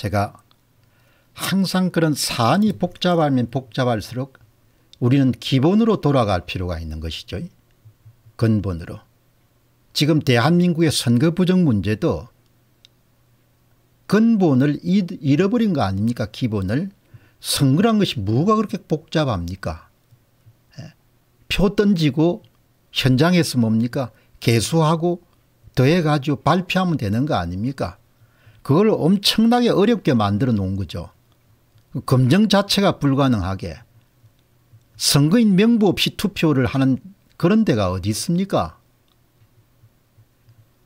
제가 항상 그런 사안이 복잡하면 복잡할수록 우리는 기본으로 돌아갈 필요가 있는 것이죠. 근본으로. 지금 대한민국의 선거 부정 문제도 근본을 잃어버린 거 아닙니까 기본을. 선거란 것이 뭐가 그렇게 복잡합니까 예. 표 던지고 현장에서 뭡니까 개수하고 더해가지고 발표하면 되는 거 아닙니까 그걸 엄청나게 어렵게 만들어 놓은 거죠. 검증 자체가 불가능하게 선거인 명부 없이 투표를 하는 그런 데가 어디 있습니까?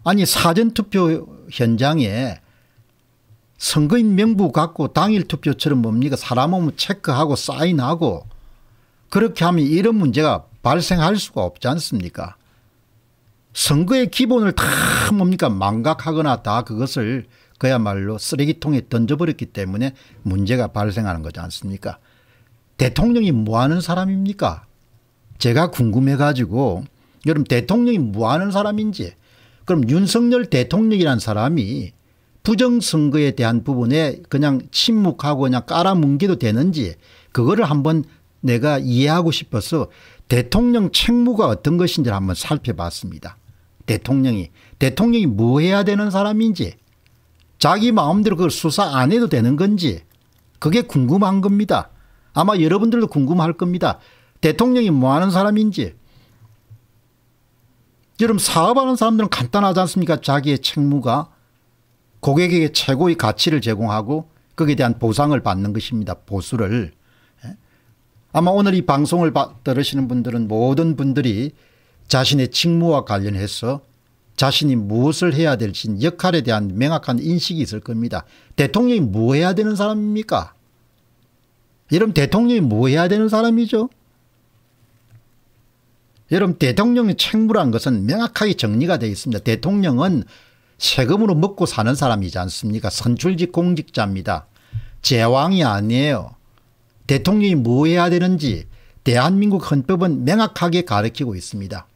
아니 사전투표 현장에 선거인 명부 갖고 당일 투표처럼 뭡니까? 사람 오면 체크하고 사인하고 그렇게 하면 이런 문제가 발생할 수가 없지 않습니까? 선거의 기본을 다 뭡니까? 망각하거나 다 그것을 그야말로 쓰레기통에 던져버렸기 때문에 문제가 발생하는 거지 않습니까? 대통령이 뭐 하는 사람입니까? 제가 궁금해 가지고 여러분 대통령이 뭐 하는 사람인지. 그럼 윤석열 대통령이란 사람이 부정선거에 대한 부분에 그냥 침묵하고 그냥 깔아뭉기도 되는지 그거를 한번 내가 이해하고 싶어서 대통령 책무가 어떤 것인지 한번 살펴봤습니다. 대통령이. 대통령이 뭐 해야 되는 사람인지 자기 마음대로 그걸 수사 안 해도 되는 건지 그게 궁금한 겁니다. 아마 여러분들도 궁금할 겁니다. 대통령이 뭐 하는 사람인지 여러분 사업하는 사람들은 간단하지 않습니까 자기의 책무가 고객에게 최고의 가치를 제공하고 거기에 대한 보상을 받는 것입니다. 보수를. 예? 아마 오늘 이 방송을 들으시는 분들은 모든 분들이 자신의 직무와 관련해서 자신이 무엇을 해야 될지 역할에 대한 명확한 인식이 있을 겁니다. 대통령이 뭐 해야 되는 사람입니까? 여러분 대통령이 뭐 해야 되는 사람이죠? 여러분 대통령의 책무란 것은 명확하게 정리가 되어 있습니다. 대통령은 세금으로 먹고 사는 사람이지 않습니까 선출직 공직자입니다. 제왕이 아니에요. 대통령이 뭐 해야 되는지 대한민국 헌법은 명확하게 가르치고 있습니다.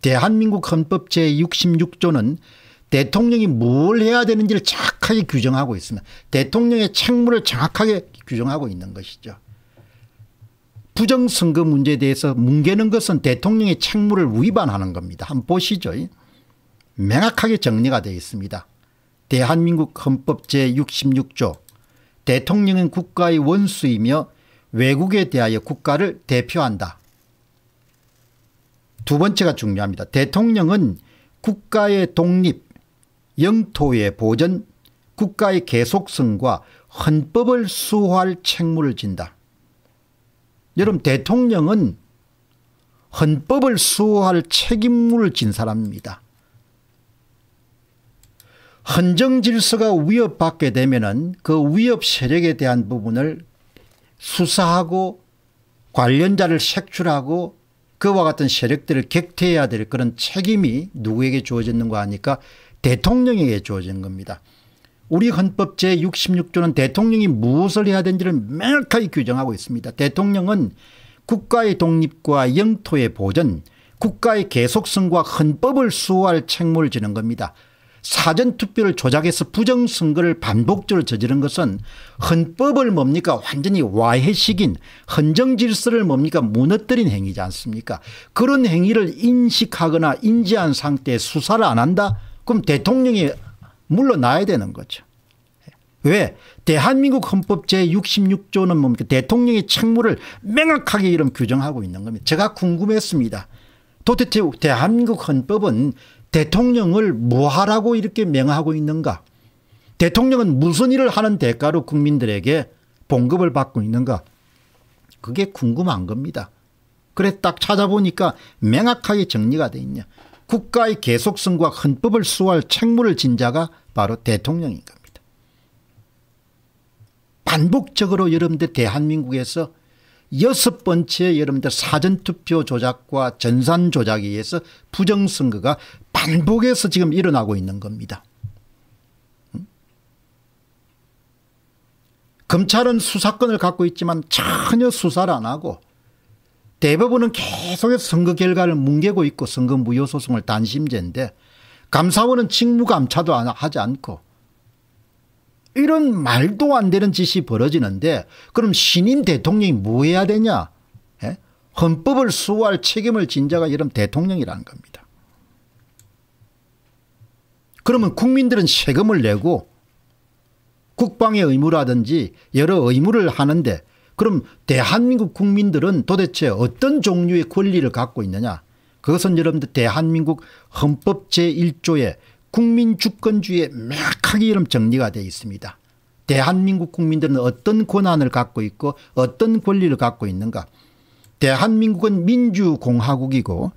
대한민국 헌법 제66조는 대통령이 뭘 해야 되는지를 정확하게 규정하고 있습니다. 대통령의 책무를 정확하게 규정하고 있는 것이죠. 부정선거 문제에 대해서 뭉개는 것은 대통령의 책무를 위반하는 겁니다. 한번 보시죠. 명확하게 정리가 되어 있습니다. 대한민국 헌법 제66조 대통령은 국가의 원수이며 외국에 대하여 국가를 대표한다. 두 번째가 중요합니다. 대통령은 국가의 독립, 영토의 보전, 국가의 계속성과 헌법을 수호할 책무를 진다. 여러분 대통령은 헌법을 수호할 책임을 진 사람입니다. 헌정 질서가 위협받게 되면 그 위협 세력에 대한 부분을 수사하고 관련자를 색출하고 그와 같은 세력들을 격퇴해야 될 그런 책임이 누구에게 주어졌는가 하니까 대통령에게 주어진 겁니다. 우리 헌법 제66조는 대통령이 무엇을 해야 되는지를 명확하게 규정하고 있습니다. 대통령은 국가의 독립과 영토의 보전 국가의 계속성과 헌법을 수호할 책무를 지는 겁니다. 사전투표를 조작해서 부정선거를 반복적으로 저지른 것은 헌법을 뭡니까 완전히 와해시킨 헌정질서를 뭡니까 무너뜨린 행위지 않습니까 그런 행위를 인식하거나 인지한 상태에 수사를 안 한다 그럼 대통령이 물러나야 되는 거죠. 왜 대한민국 헌법 제66조는 뭡니까 대통령의 책무를 명확하게 이런 규정하고 있는 겁니다. 제가 궁금했습니다. 도대체 대한민국 헌법은 대통령을 뭐하라고 이렇게 명하고 있는가 대통령은 무슨 일을 하는 대가로 국민들에게 봉급을 받고 있는가 그게 궁금한 겁니다. 그래 딱 찾아보니까 명확하게 정리가 돼 있냐 국가의 계속성과 헌법을 수호할 책무를 진 자가 바로 대통령인 겁니다. 반복적으로 여러분들 대한민국에서 여섯 번째 여러분들 사전투표 조작과 전산 조작에 의해서 부정선거가 반복해서 지금 일어나고 있는 겁니다. 검찰은 수사권을 갖고 있지만 전혀 수사를 안 하고 대법원은 계속해서 선거 결과를 뭉개고 있고 선거 무효 소송을 단심제인데 감사원은 직무감차도 하지 않고 이런 말도 안 되는 짓이 벌어지는데 그럼 신임 대통령이 뭐 해야 되냐 예? 헌법을 수호할 책임을 진 자가 이런 대통령이라는 겁니다. 그러면 국민들은 세금을 내고 국방의 의무라든지 여러 의무를 하는데 그럼 대한민국 국민들은 도대체 어떤 종류의 권리를 갖고 있느냐 그것은 여러분들 대한민국 헌법 제1조에 국민 주권주의에 명확하게 이름 정리가 되어 있습니다. 대한민국 국민들은 어떤 권한을 갖고 있고 어떤 권리를 갖고 있는가 대한민국은 민주공화국이고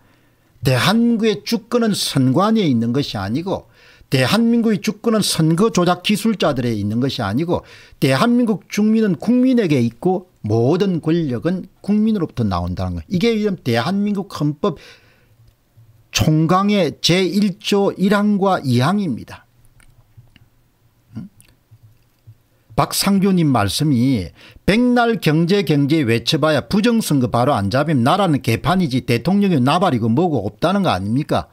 대한민국의 주권은 선관위에 있는 것이 아니고 대한민국의 주권은 선거 조작 기술자들에 있는 것이 아니고 대한민국 주민은 국민에게 있고 모든 권력은 국민으로부터 나온다는 것. 이게 대한민국 헌법 총강의 제1조 1항과 2항입니다. 박상규님 말씀이 백날 경제 경제 외쳐봐야 부정선거 바로 안 잡으면 나라는 개판이지 대통령이 나발이고 뭐고 없다는 거 아닙니까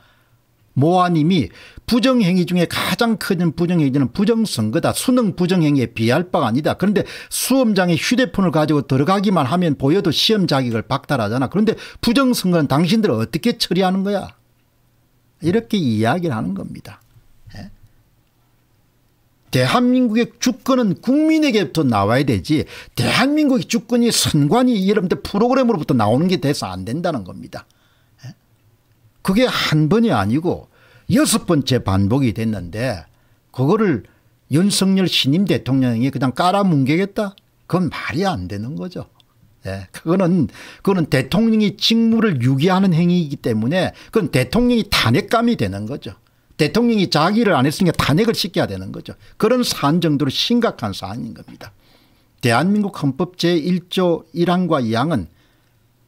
모아님이 부정행위 중에 가장 큰 부정행위는 부정선거다. 수능 부정행위에 비할 바가 아니다. 그런데 수험장에 휴대폰을 가지고 들어가기만 하면 보여도 시험 자격을 박탈하잖아. 그런데 부정선거는 당신들 어떻게 처리하는 거야 이렇게 이야기를 하는 겁니다. 예? 대한민국의 주권은 국민에게부터 나와야 되지 대한민국의 주권이 선관위 여러분들 프로그램으로부터 나오는 게 돼서 안 된다는 겁니다. 예? 그게 한 번이 아니고 여섯 번째 반복이 됐는데 그거를 윤석열 신임 대통령이 그냥 깔아뭉개겠다 그건 말이 안 되는 거죠. 예, 그거는 그거는 대통령이 직무를 유기하는 행위이기 때문에 그건 대통령이 탄핵감이 되는 거죠. 대통령이 자기를 안 했으니까 탄핵을 시켜야 되는 거죠. 그런 사안 정도로 심각한 사안인 겁니다. 대한민국 헌법 제1조 1항과 2항은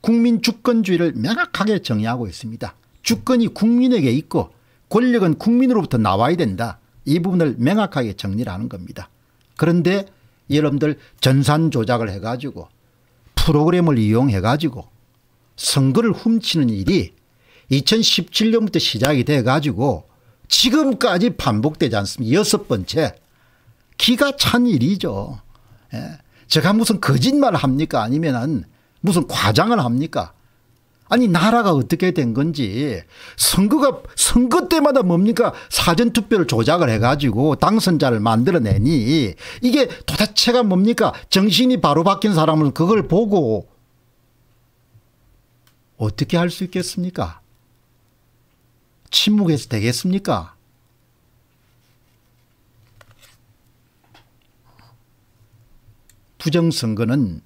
국민 주권주의를 명확하게 정의하고 있습니다. 주권이 국민에게 있고 권력은 국민으로부터 나와야 된다. 이 부분을 명확하게 정리를 하는 겁니다. 그런데 여러분들 전산 조작을 해가지고 프로그램을 이용해 가지고 선거를 훔치는 일이 2017년부터 시작이 돼 가지고 지금까지 반복되지 않습니다. 여섯 번째 기가 찬 일이죠. 예. 제가 무슨 거짓말을 합니까 아니면 무슨 과장을 합니까 아니 나라가 어떻게 된 건지. 선거가 선거 때마다 뭡니까? 사전투표를 조작을 해가지고 당선자를 만들어내니 이게 도대체가 뭡니까? 정신이 바로 바뀐 사람은 그걸 보고 어떻게 할 수 있겠습니까? 침묵해서 되겠습니까? 부정선거는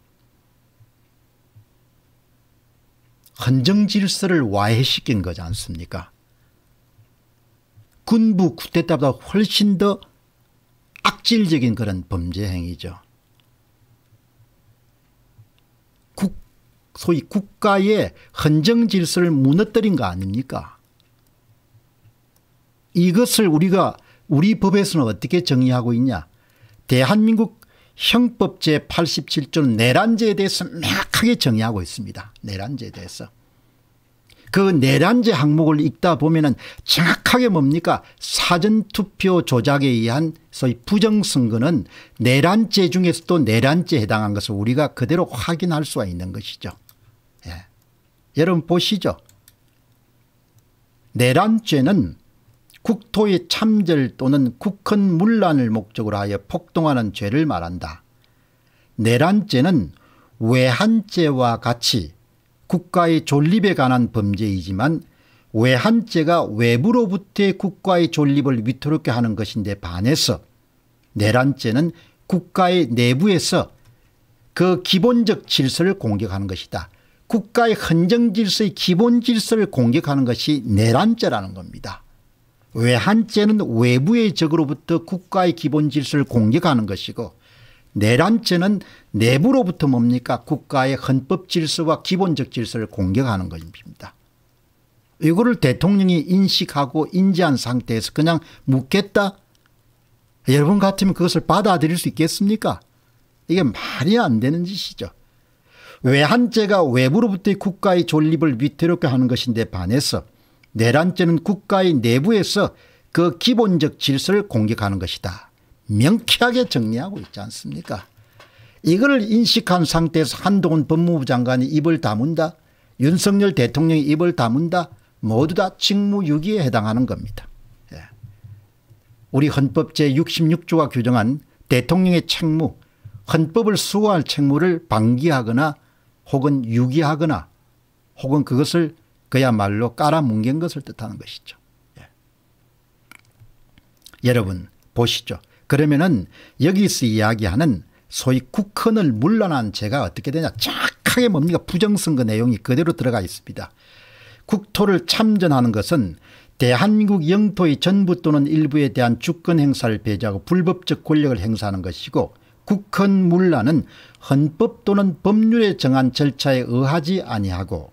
헌정 질서를 와해시킨 거지 않습니까? 군부 쿠데타보다 훨씬 더 악질적인 그런 범죄 행위죠. 국, 소위 국가의 헌정 질서를 무너뜨린 거 아닙니까? 이것을 우리가 우리 법에서는 어떻게 정의하고 있냐? 대한민국 형법 제 87조는 내란죄에 대해서 명확하게 정의하고 있습니다. 내란죄에 대해서. 그 내란죄 항목을 읽다 보면 은 정확하게 뭡니까 사전투표 조작에 의한 소위 부정선거는 내란죄 중에서도 내란죄에 해당한 것을 우리가 그대로 확인할 수가 있는 것이죠. 예. 여러분 보시죠. 내란죄는 국토의 참절 또는 국헌 문란을 목적으로 하여 폭동하는 죄를 말한다. 내란죄는 외한죄와 같이 국가의 존립에 관한 범죄이지만 외한죄가 외부로부터의 국가의 존립을 위태롭게 하는 것인데 반해서 내란죄는 국가의 내부에서 그 기본적 질서를 공격하는 것이다. 국가의 헌정 질서의 기본 질서를 공격하는 것이 내란죄라는 겁니다. 외한죄는 외부의 적으로부터 국가의 기본 질서를 공격하는 것이고 내란죄는 내부로부터 뭡니까 국가의 헌법 질서와 기본적 질서를 공격하는 것입니다. 이거를 대통령이 인식하고 인지한 상태에서 그냥 묻겠다 여러분 같으면 그것을 받아들일 수 있겠습니까 이게 말이 안 되는 짓이죠. 외한죄가 외부로부터의 국가의 존립을 위태롭게 하는 것인데 반해서 내란죄는 국가의 내부에서 그 기본적 질서를 공격하는 것이다. 명쾌하게 정리하고 있지 않습니까 이걸 인식한 상태에서 한동훈 법무부 장관이 입을 다문다 윤석열 대통령이 입을 다문다 모두 다 직무유기에 해당하는 겁니다. 예. 우리 헌법 제66조가 규정한 대통령의 책무 헌법을 수호할 책무를 방기하거나 혹은 유기하거나 혹은 그것을 그야말로 깔아뭉갠 것을 뜻하는 것이죠. 예. 여러분 보시죠. 그러면은 여기서 이야기하는 소위 국헌을 물러난 죄가 어떻게 되냐 정확하게 뭡니까 부정선거 내용이 그대로 들어가 있습니다. 국토를 참전하는 것은 대한민국 영토의 전부 또는 일부에 대한 주권 행사를 배제하고 불법적 권력을 행사하는 것이고 국헌 문란은 헌법 또는 법률에 정한 절차에 의하지 아니하고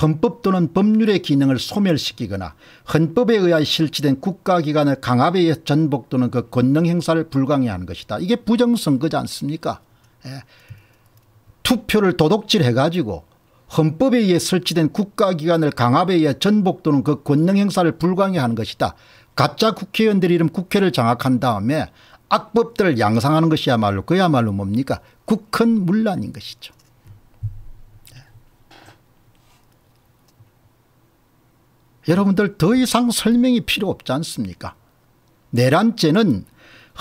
헌법 또는 법률의 기능을 소멸시키거나 헌법에 의하여 실시된 국가기관의 강압에 의해 전복 또는 그 권능 행사를 불가능해 하는 것이다. 이게 부정선거지 않습니까 예. 투표를 도둑질해 가지고 헌법에 의해 설치된 국가기관을 강압에 의해 전복 또는 그 권능 행사를 불가능해 하는 것이다. 가짜 국회의원들이 이름 국회를 장악한 다음에 악법들을 양상하는 것이야말로 그야말로 뭡니까 국헌 문란인 것이죠. 여러분들 더 이상 설명이 필요 없지 않습니까 내란죄는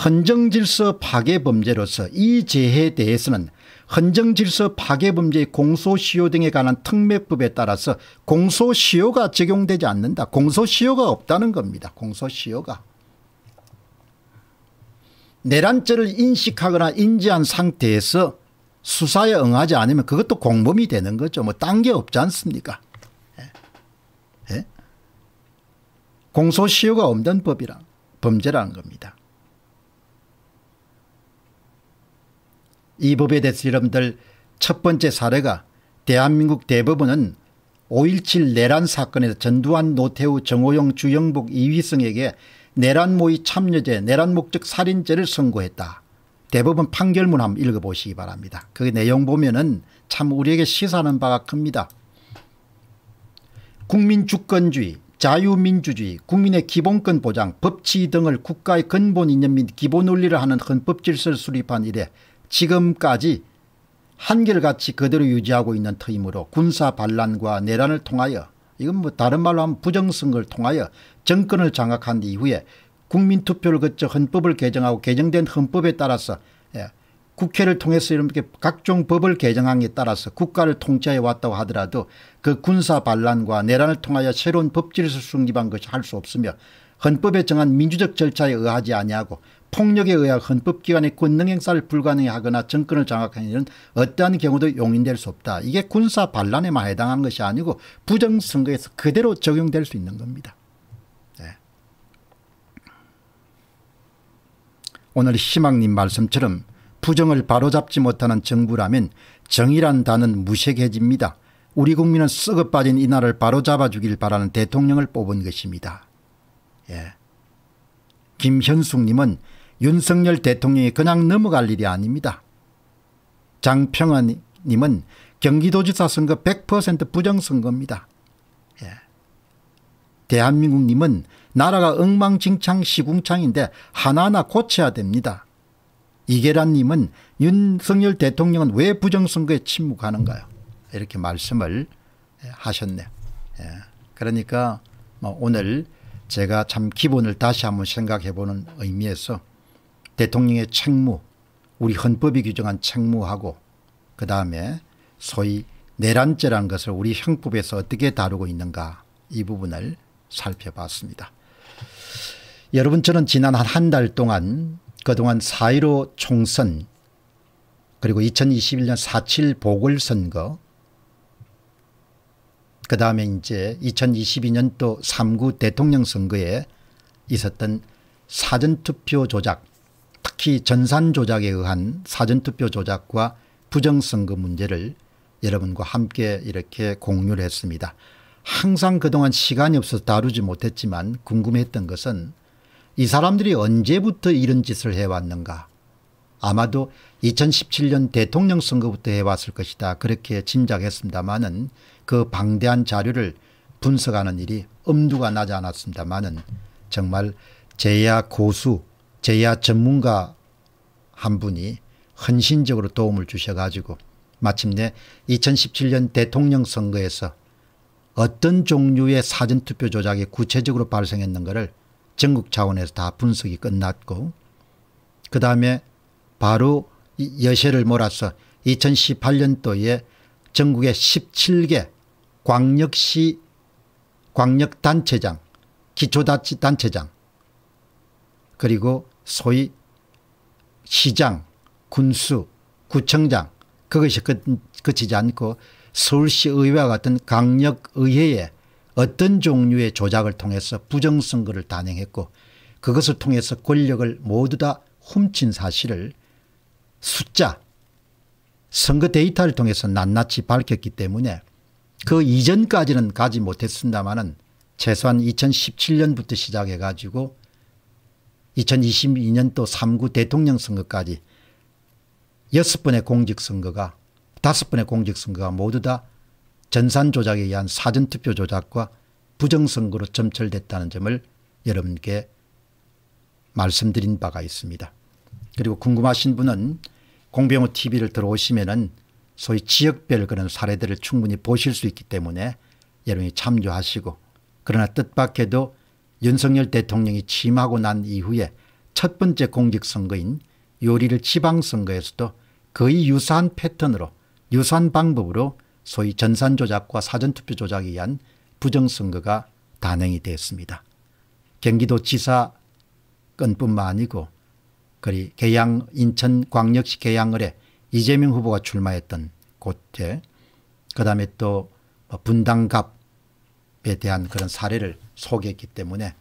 헌정질서 파괴 범죄로서 이 죄에 대해서는 헌정질서 파괴 범죄의 공소시효 등에 관한 특례법에 따라서 공소시효가 적용되지 않는다. 공소시효가 없다는 겁니다. 공소시효가. 내란죄를 인식하거나 인지한 상태에서 수사에 응하지 않으면 그것도 공범이 되는 거죠. 뭐 딴 게 없지 않습니까 예? 예? 공소시효가 없는 법이라 범죄라는 겁니다. 이 법에 대해서 여러분들 첫 번째 사례가 대한민국 대법원은 5.17 내란 사건에서 전두환 노태우 정호영 주영복 이휘성에게 내란 모의 참여죄 내란 목적 살인죄를 선고했다. 대법원 판결문 한번 읽어보시기 바랍니다. 그 내용 보면 은참 우리에게 시사하는 바가 큽니다. 국민주권주의 자유민주주의 국민의 기본권 보장 법치 등을 국가의 근본 이념 및 기본 원리를 하는 헌법 질서를 수립한 이래 지금까지 한결같이 그대로 유지하고 있는 터이므로 군사 반란과 내란을 통하여 이건 뭐 다른 말로 하면 부정선거를 통하여 정권을 장악한 이후에 국민투표를 거쳐 헌법을 개정하고 개정된 헌법에 따라서 예, 국회를 통해서 이렇게 각종 법을 개정함에 따라서 국가를 통치해 왔다고 하더라도 그 군사 반란과 내란을 통하여 새로운 법질을 승립한 것이 할 수 없으며 헌법에 정한 민주적 절차에 의하지 아니하고 폭력에 의하 헌법기관의 권능 행사를 불가능히 하거나 정권을 장악하는 일은 어떠한 경우도 용인될 수 없다. 이게 군사 반란에만 해당하는 것이 아니고 부정선거에서 그대로 적용될 수 있는 겁니다. 네. 오늘 희망님 말씀처럼 부정을 바로잡지 못하는 정부라면 정의란 단은 무색해집니다. 우리 국민은 썩어 빠진 이 나라를 바로잡아 주길 바라는 대통령을 뽑은 것입니다. 예. 김현숙님은 윤석열 대통령이 그냥 넘어갈 일이 아닙니다. 장평환님은 경기도지사 선거 100% 부정선거입니다. 예. 대한민국님은 나라가 엉망진창 시궁창인데 하나하나 고쳐야 됩니다. 이계란님은 윤석열 대통령은 왜 부정선거에 침묵하는가요 이렇게 말씀을 하셨네요. 예. 그러니까 뭐 오늘 제가 참 기본을 다시 한번 생각해 보는 의미에서 대통령의 책무 우리 헌법이 규정한 책무하고 그 다음에 소위 내란죄라는 것을 우리 형법에서 어떻게 다루고 있는가 이 부분을 살펴봤습니다. 여러분 저는 지난 한달 동안 그동안 4.15 총선 그리고 2021년 4.7 보궐선거 그 다음에 이제 2022년도 3구 대통령 선거에 있었던 사전투표 조작 특히 전산 조작에 의한 사전투표 조작과 부정선거 문제를 여러분과 함께 이렇게 공유를 했습니다. 항상 그동안 시간이 없어서 다루지 못했지만 궁금했던 것은 이 사람들이 언제부터 이런 짓을 해왔는가? 아마도 2017년 대통령 선거부터 해왔을 것이다. 그렇게 짐작했습니다마는 그 방대한 자료를 분석하는 일이 엄두가 나지 않았습니다마는 정말 제야 고수 제야 전문가 한 분이 헌신적으로 도움을 주셔가지고 마침내 2017년 대통령 선거에서 어떤 종류의 사전투표 조작이 구체적으로 발생했는가를 전국 차원에서 다 분석이 끝났고 그 다음에 바로 여세를 몰아서 2018년도에 전국의 17개 광역시 광역단체장 기초단체장 그리고 소위 시장 군수 구청장 그것이 끝, 그치지 않고 서울시 의회와 같은 강력의회에 어떤 종류의 조작을 통해서 부정선거를 단행했고 그것을 통해서 권력을 모두 다 훔친 사실을 숫자 선거 데이터를 통해서 낱낱이 밝혔기 때문에 그 이전까지는 가지 못했습니다마는 최소한 2017년부터 시작해 가지고 2022년도 3구 대통령 선거까지 6번의 공직선거가 5번의 공직선거가 모두 다 전산 조작에 의한 사전투표 조작과 부정선거로 점철됐다는 점을 여러분께 말씀드린 바가 있습니다. 그리고 궁금하신 분은 공병호 tv를 들어오시면 소위 지역별 그런 사례들을 충분히 보실 수 있기 때문에 여러분이 참조하시고 그러나 뜻밖에도 윤석열 대통령이 취임하고 난 이후에 첫 번째 공직선거인 요리를 지방선거에서도 거의 유사한 패턴으로 유사한 방법으로 소위 전산 조작과 사전투표 조작에 의한 부정선거가 단행이 됐습니다. 경기도 지사 건뿐만 아니고 그리 계양 인천 광역시 계양을에 이재명 후보가 출마했던 곳에 그다음에 또뭐 분당갑에 대한 그런 사례를 소개했기 때문에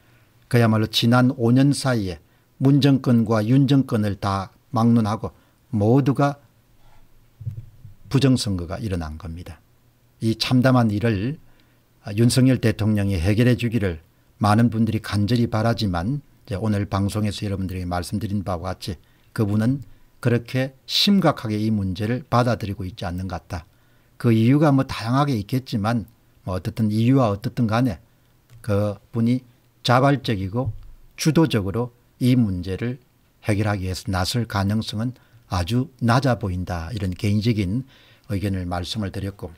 그야말로 지난 5년 사이에 문정권과 윤정권을 다 막론하고 모두가 부정선거가 일어난 겁니다. 이 참담한 일을 윤석열 대통령이 해결해 주기를 많은 분들이 간절히 바라지만 오늘 방송에서 여러분들에게 말씀드린 바와 같이 그분은 그렇게 심각하게 이 문제를 받아들이고 있지 않는 것 같다. 그 이유가 뭐 다양하게 있겠지만 뭐 어떻든 이유와 어떻든 간에 그분이 자발적이고 주도적으로 이 문제를 해결하기 위해서 나설 가능성은 아주 낮아 보인다. 이런 개인적인 의견을 말씀을 드렸고